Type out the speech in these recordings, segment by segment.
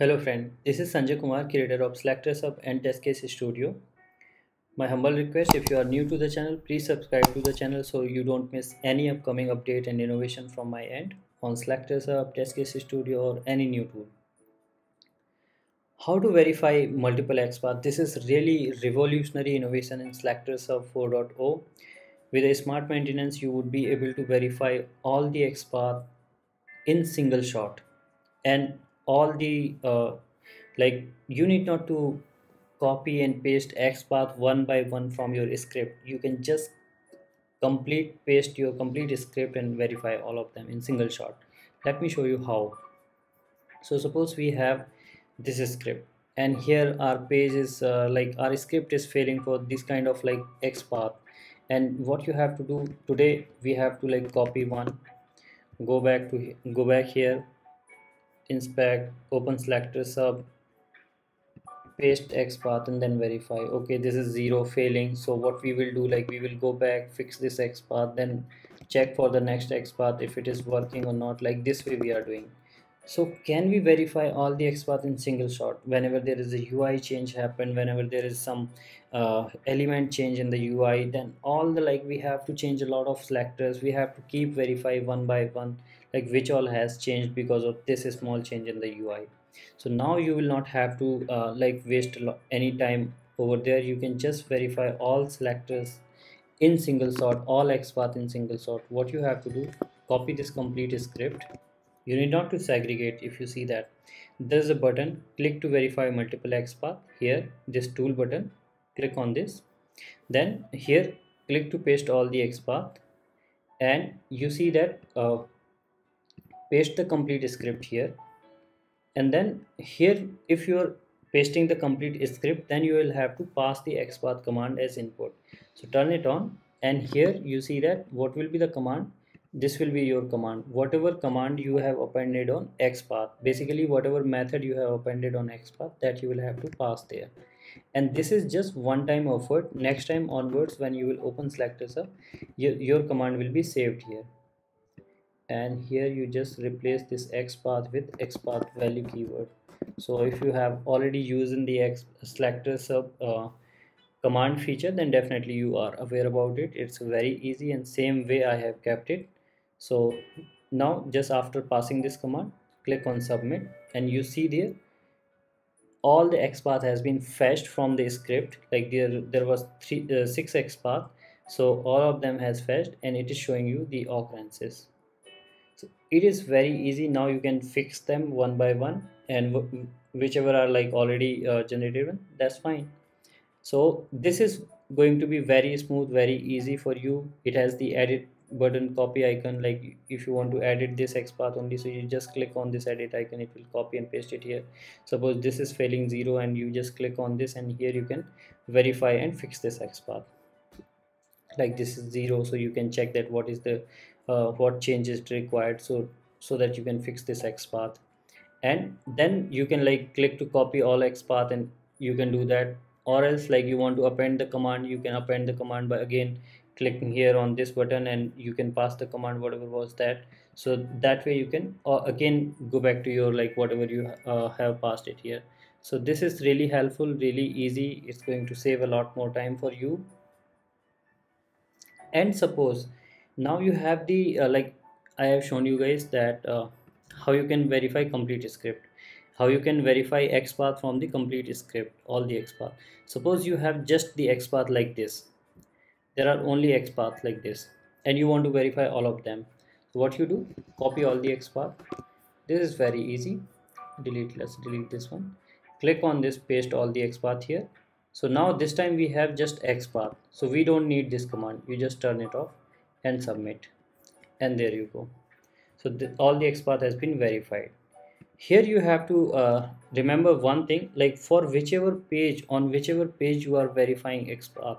Hello friend, this is Sanjay Kumar, creator of SelectorsHub and TestCase Studio. My humble request, if you are new to the channel, please subscribe to the channel so you don't miss any upcoming update and innovation from my end on SelectorsHub, Test Case Studio or any new tool. How to verify multiple XPath? This is really revolutionary innovation in SelectorsHub 4.0. With a smart maintenance, you would be able to verify all the XPath in single shot and all the uh, like you need not to copy and paste xpath one by one from your script. You can just complete paste your complete script and verify all of them in single shot. Let me show you how. So suppose we have this script and here our page is uh, like our script is failing for this kind of like xpath and what you have to do today we have to like copy one go back to go back here inspect open SelectorsHub paste xpath and then verify. Okay this is zero failing. So what we will do like we will go back fix this xpath then check for the next xpath if it is working or not like this way we are doing. So can we verify all the XPath in single shot? Whenever there is a UI change happen, whenever there is some uh, element change in the UI, then all the like we have to change a lot of selectors. We have to keep verify one by one, like which all has changed because of this small change in the UI. So now you will not have to uh, like waste any time over there. You can just verify all selectors in single sort all XPath in single sort. What you have to do, copy this complete script. You need not to segregate if you see that. There's a button click to verify multiple XPath here this tool button click on this. Then here click to paste all the XPath and you see that uh, paste the complete script here. And then here if you are pasting the complete script then you will have to pass the xpath command as input. So turn it on and here you see that what will be the command? This will be your command. Whatever command you have appended on xpath basically whatever method you have appended on xpath that you will have to pass there. And this is just one time effort. Next time onwards when you will open SelectorsHub your, your command will be saved here and here you just replace this xpath with xpath value keyword. So if you have already used in the x SelectorsHub uh, command feature then definitely you are aware about it. It's very easy and same way i have kept it. So now just after passing this command click on submit and you see there all the xpath has been fetched from the script. Like there there was three uh, six xpath so all of them has fetched and it is showing you the occurrences so it is very easy. Now you can fix them one by one and whichever are like already uh, generated that's fine. So this is going to be very smooth very easy for you. It has the edit button copy icon like if you want to edit this xpath only so you just click on this edit icon it will copy and paste it here. Suppose this is failing zero and you just click on this and here you can verify and fix this xpath like this is zero so you can check that what is the uh, what changes required so so that you can fix this xpath and then you can like click to copy all xpath and you can do that. Or else like you want to append the command you can append the command by again clicking here on this button and you can pass the command whatever was that. So that way you can uh, again go back to your like whatever you uh, have passed it here. So this is really helpful really easy. It's going to save a lot more time for you and suppose now you have the uh, like I have shown you guys that uh, how you can verify complete script. How you can verify XPath from the complete script all the XPath suppose you have just the XPath like this. There are only XPath like this. And you want to verify all of them. So what you do? Copy all the XPath this is very easy. Delete let's delete this one. Click on this paste all the XPath here so now this time we have just XPath so we don't need this command. You just turn it off and submit. And there you go. So the, all the XPath has been verified. Here you have to uh, remember one thing. Like for whichever page on whichever page you are verifying XPath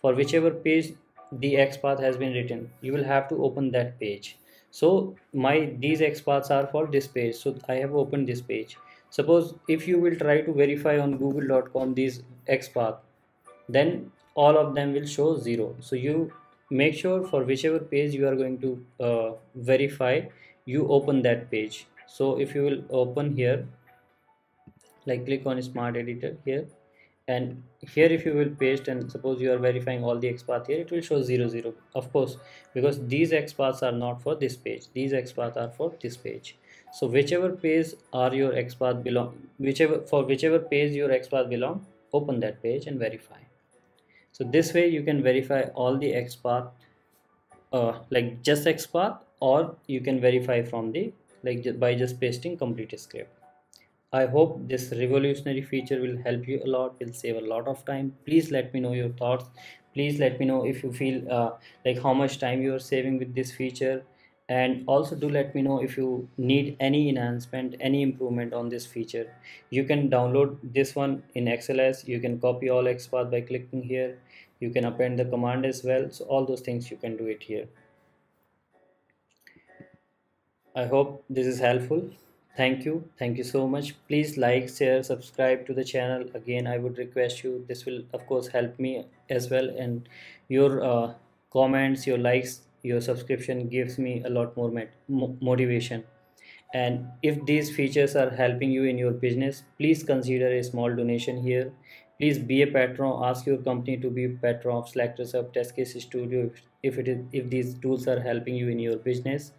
for whichever page the XPath has been written you will have to open that page. So my these XPaths are for this page. So I have opened this page suppose if you will try to verify on google.com these XPath then all of them will show zero. So you make sure for whichever page you are going to uh, verify you open that page. So if you will open here like click on smart editor here and here if you will paste and suppose you are verifying all the XPath here it will show 0 0 of course because these XPaths are not for this page. These XPaths are for this page so whichever page are your XPath belong whichever for whichever page your XPath belong open that page and verify so this way you can verify all the XPath uh, like just XPath or you can verify from the like by just pasting complete script I hope this revolutionary feature will help you a lot, will save a lot of time. Please let me know your thoughts. Please let me know if you feel uh, like how much time you are saving with this feature. And also do let me know if you need any enhancement, any improvement on this feature. You can download this one in XLS. You can copy all XPath by clicking here. You can append the command as well. So all those things you can do it here. I hope this is helpful thank you thank you so much please like share subscribe to the channel again i would request you this will of course help me as well and your uh, comments your likes your subscription gives me a lot more motivation. And if these features are helping you in your business please consider a small donation here. Please be a patron. Ask your company to be a patron of selectors of test case studio if, it is if these tools are helping you in your business.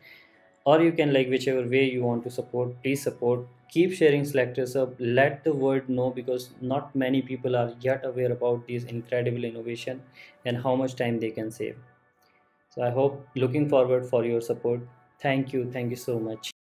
Or you can like whichever way you want to support. Please support. Keep sharing SelectorsHub let the world know because not many people are yet aware about this incredible innovation and how much time they can save so i hope looking forward for your support. Thank you. Thank you so much